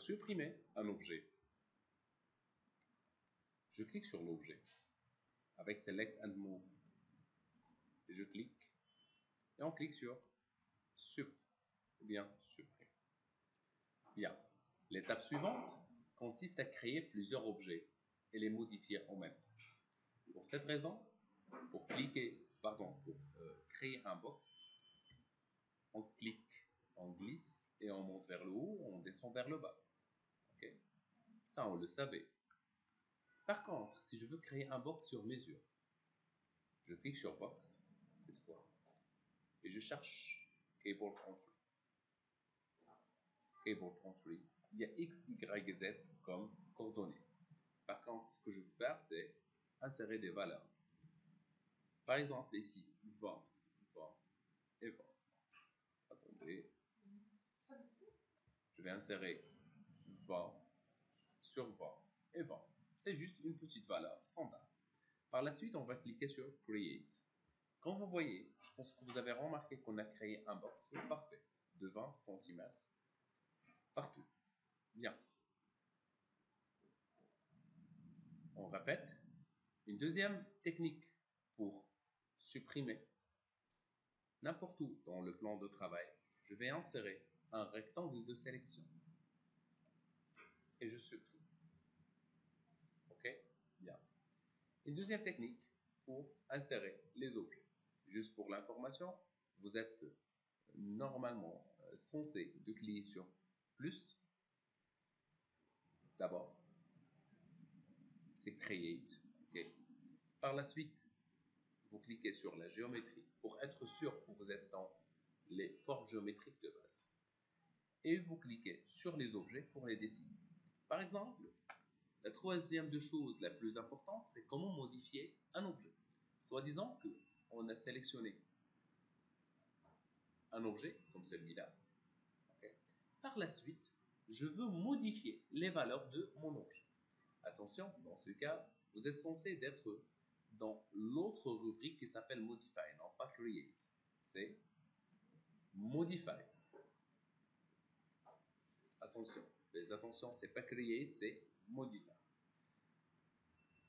Supprimer un objet, je clique sur l'objet avec Select and Move. Je clique et on clique sur Sup bien Supprimer. Bien. L'étape suivante consiste à créer plusieurs objets et les modifier en même temps. Pour cette raison, pour cliquer, pardon, pour euh, créer un box, on clique, on glisse et on monte vers le haut, on descend vers le bas. Ça, on le savait. Par contre, si je veux créer un box sur mesure, je clique sur box cette fois et je cherche Cable Entry. Cable Entry, il y a X, Y, Z comme coordonnées. Par contre, ce que je veux faire, c'est insérer des valeurs. Par exemple, ici, 20, 20 et 20. Attendez. Je vais insérer 20 sur 20 et 20. C'est juste une petite valeur standard. Par la suite, on va cliquer sur Create. Quand vous voyez, je pense que vous avez remarqué qu'on a créé un box parfait de 20 cm partout. Bien. On répète. Une deuxième technique pour supprimer n'importe où dans le plan de travail, je vais insérer un rectangle de sélection et je supprime. Ok Bien. Une deuxième technique pour insérer les objets. Juste pour l'information, vous êtes normalement euh, censé de cliquer sur plus d'abord. C'est create. Par la suite, vous cliquez sur la géométrie pour être sûr que vous êtes dans les formes géométriques de base. Et vous cliquez sur les objets pour les dessiner. Par exemple, la troisième de choses la plus importante, c'est comment modifier un objet. Soit disant que on a sélectionné un objet comme celui-là. Par la suite, je veux modifier les valeurs de mon objet. Attention, dans ce cas, vous êtes censé être dans l'autre rubrique qui s'appelle Modify, non pas Create. C'est Modify. Attention, les attentions, c'est pas Create, c'est Modify.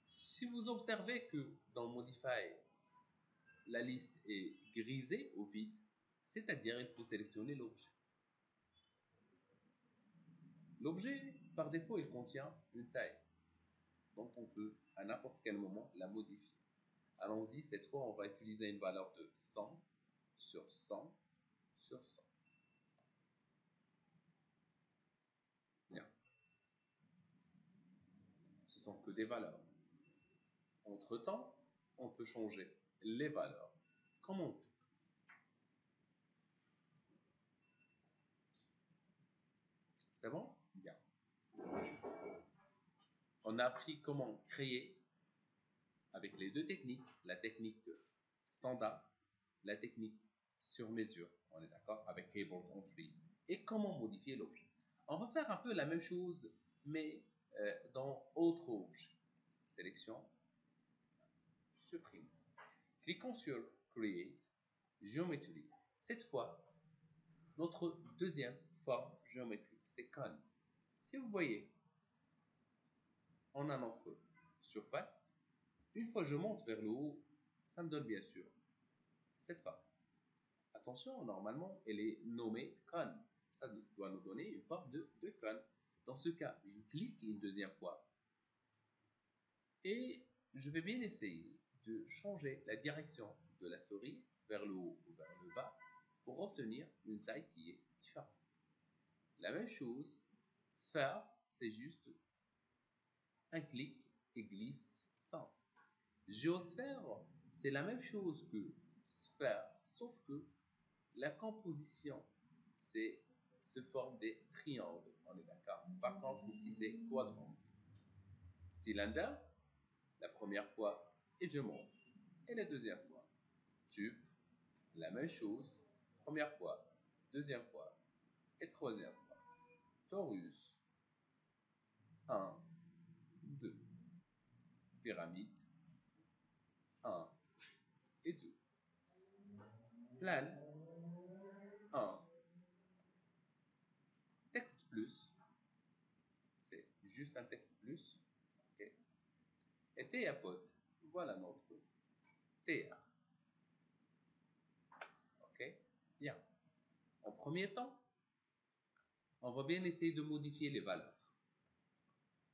Si vous observez que dans Modify, la liste est grisée au vide, c'est-à-dire il faut sélectionner l'objet. L'objet, par défaut, il contient une taille. Donc on peut à n'importe quel moment la modifier. Allons-y, cette fois on va utiliser une valeur de 100 sur 100 sur 100. Bien. Ce sont que des valeurs. Entre-temps, on peut changer les valeurs comme on veut. C'est bon? Bien. On a appris comment créer avec les deux techniques, la technique standard, la technique sur mesure, on est d'accord, avec Cable Entry, et comment modifier l'objet? On va faire un peu la même chose, mais dans autre objet. Sélection, supprime. Cliquons sur Create, Géométrie. Cette fois, notre deuxième forme géométrique, c'est Con. Si vous voyez, on a notre surface. Une fois je monte vers le haut, ça me donne bien sûr cette forme. Attention, normalement, elle est nommée Con. Ça doit nous donner une forme de, de cône. Dans ce cas, je clique une deuxième fois et je vais bien essayer de changer la direction de la souris vers le haut ou vers le bas pour obtenir une taille qui est différente. La même chose, sphère, c'est juste un clic et glisse simple. Géosphère, c'est la même chose que sphère, sauf que la composition, c'est se forme des triangles, on est d'accord. Par contre, ici, c'est quadrant. Cylindre, la première fois, et je monte. Et la deuxième fois. Tube, la même chose, première fois, deuxième fois, et troisième fois. Torus, 1, 2. Pyramide, 1 et 2. Plane, 1. Texte plus, juste un texte plus. ok Et TR voilà notre TR. Ok Bien. En premier temps, on va bien essayer de modifier les valeurs.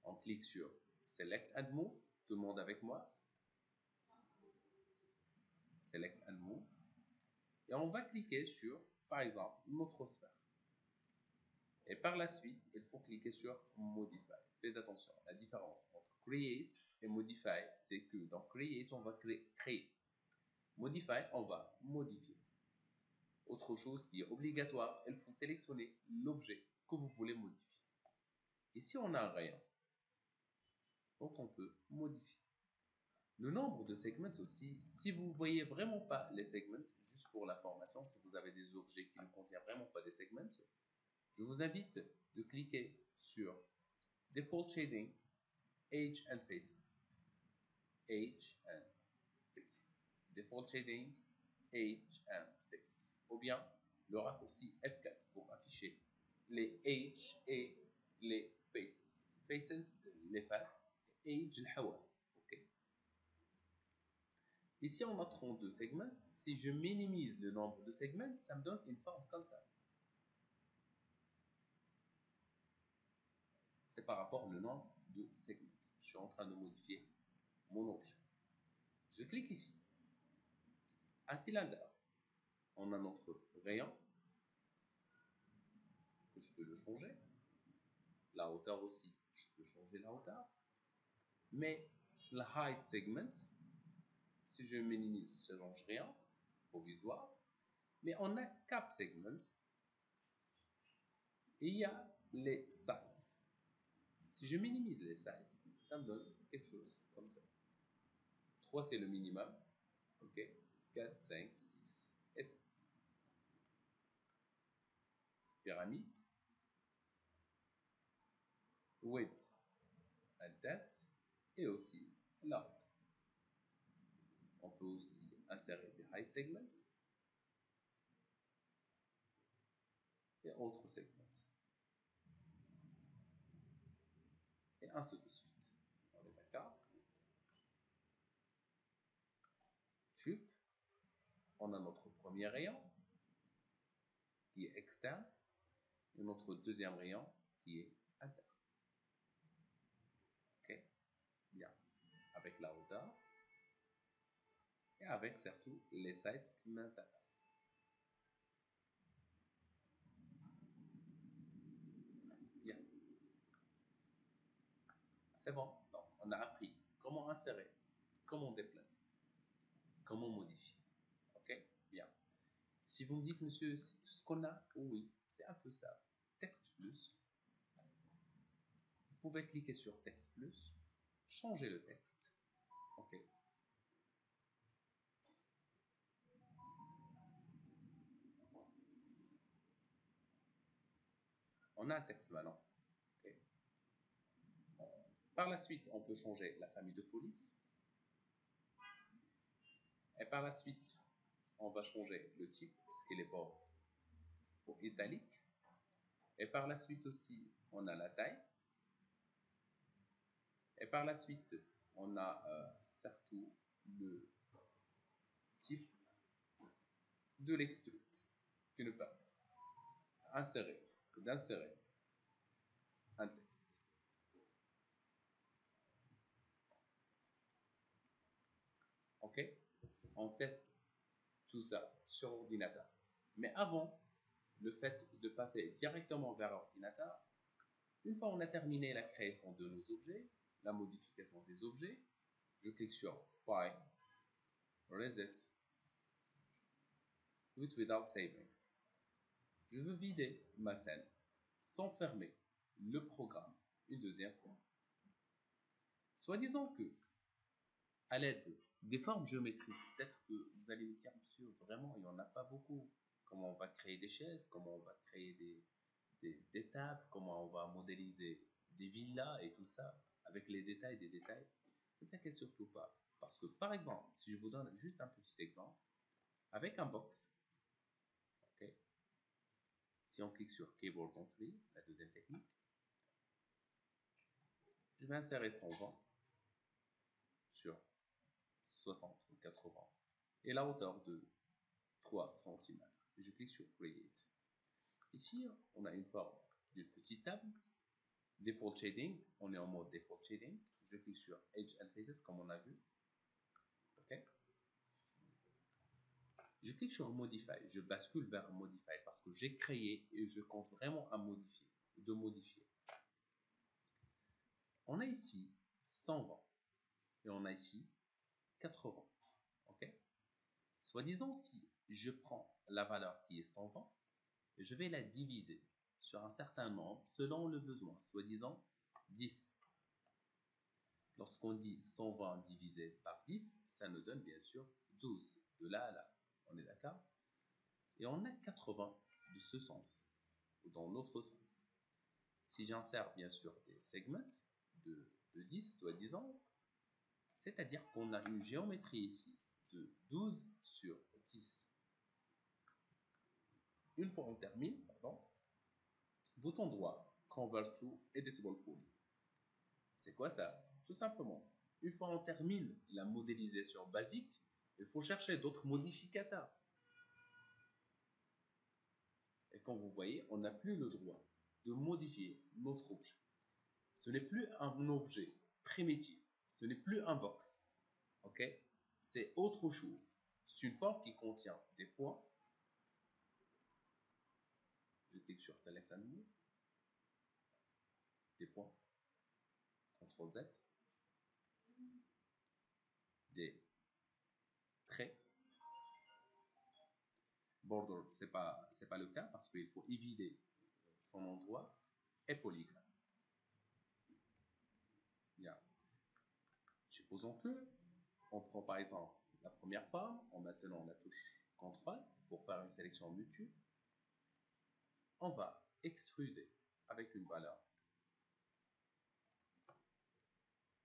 On clique sur Select and Move. Tout le monde avec moi Select and Move. Et on va cliquer sur, par exemple, notre sphère. Et par la suite, il faut cliquer sur Modify. Faites attention, la différence entre Create et Modify, c'est que dans Create, on va créer. Modify, on va modifier. Autre chose qui est obligatoire, il faut sélectionner l'objet que vous voulez modifier. Ici, on a rayon. Donc, on peut modifier. Le nombre de segments aussi, si vous ne voyez vraiment pas les segments, juste pour l'information, si vous avez des objets qui ne contiennent vraiment pas des segments, je vous invite de cliquer sur Default Shading, Age and Faces. Age and Faces. Default Shading, Age and Faces. Ou bien le raccourci F4 pour afficher les Age et les Faces. Faces, les faces, Age, le hawa. Ici, on a 32 segments. Si je minimise le nombre de segments, ça me donne une forme comme ça. C'est par rapport au nombre de segments. Je suis en train de modifier mon objet. Je clique ici. Un cylindre. On a notre rayon. Je peux le changer. La hauteur aussi, je peux changer la hauteur. Mais le height segments, si je minimise, ça ne change rien, provisoire. Mais on a cap segment. Et il y a les size. Je minimise les size, ça me donne quelque chose comme ça. 3 c'est le minimum. OK 4, 5, 6 et 7. Pyramide. Width and depth. Et aussi là on peut aussi insérer des high segments et autres segments. Et ainsi de suite. On est d'accord? Tube, on a notre premier rayon qui est externe et notre deuxième rayon qui est interne. Ok? Bien. Avec la hauteur et avec surtout les sites qui m'intéressent. Bien. C'est bon. Donc, on a appris comment insérer, comment déplacer, comment modifier. Ok? Bien. Si vous me dites, monsieur, c'est tout ce qu'on a, oui, c'est un peu ça. Texte plus. Vous pouvez cliquer sur texte plus, changer le texte. Ok? On a un texte maintenant. Par la suite, on peut changer la famille de police. Et par la suite, on va changer le type, ce qu'il est pas pour italique. Et par la suite aussi, on a la taille. Et par la suite, on a euh, surtout le type de l'extrude qui ne peut insérer d'insérer un texte. OK On teste tout ça sur ordinateur. Mais avant, le fait de passer directement vers l'ordinateur, une fois on a terminé la création de nos objets, la modification des objets, je clique sur File, Reset, with without saving je veux vider ma scène sans fermer le programme une deuxième fois. Soit disant que, à l'aide des formes géométriques, peut-être que vous allez me dire, monsieur, vraiment, il n'y en a pas beaucoup. Comment on va créer des chaises, comment on va créer des, tables, comment on va modéliser des villas et tout ça, avec les détails des détails. Ne t'inquiète surtout pas. Parce que, par exemple, si je vous donne juste un petit exemple, avec un box, si on clique sur Keyboard Entry, la deuxième technique, je vais insérer 120 sur 60 ou 80 et la hauteur de 3 cm. Je clique sur Create. Ici, on a une forme d'une petite table. Default Shading, on est en mode Default Shading. Je clique sur Edge and Faces comme on a vu. OK Je clique sur Modify. Je bascule vers Modify parce que j'ai créé et je compte vraiment à modifier, de modifier. On a ici 120 et on a ici 80. OK? Soit disant si je prends la valeur qui est 120 et je vais la diviser sur un certain nombre selon le besoin, soit disant 10. Lorsqu'on dit 120 divisé par 10, ça nous donne bien sûr 12, de là à là. On est d'accord? Et on a 80 de ce sens, ou dans l'autre sens. Si j'insère bien sûr des segments de, de 10, soi-disant, c'est-à-dire qu'on a une géométrie ici de 12 sur 10. Une fois on termine, pardon, bouton droit, Convert to Editable Pool. C'est quoi ça? Tout simplement, une fois on termine la modélisation basique, il faut chercher d'autres modificateurs. Et comme vous voyez, on n'a plus le droit de modifier notre objet. Ce n'est plus un objet primitif, ce n'est plus un box. Ok? C'est autre chose. C'est une forme qui contient des points. Je clique sur Select and. Des points. CTRL Z. Des traits. Border, ce n'est pas, pas le cas parce qu'il faut éviter son endroit. Et polygone. Supposons que on prend par exemple la première forme en maintenant la touche CTRL pour faire une sélection multiple. On va extruder avec une valeur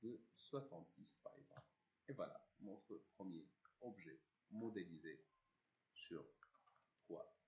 de 70 par exemple. Et voilà notre premier objet modélisé sur 3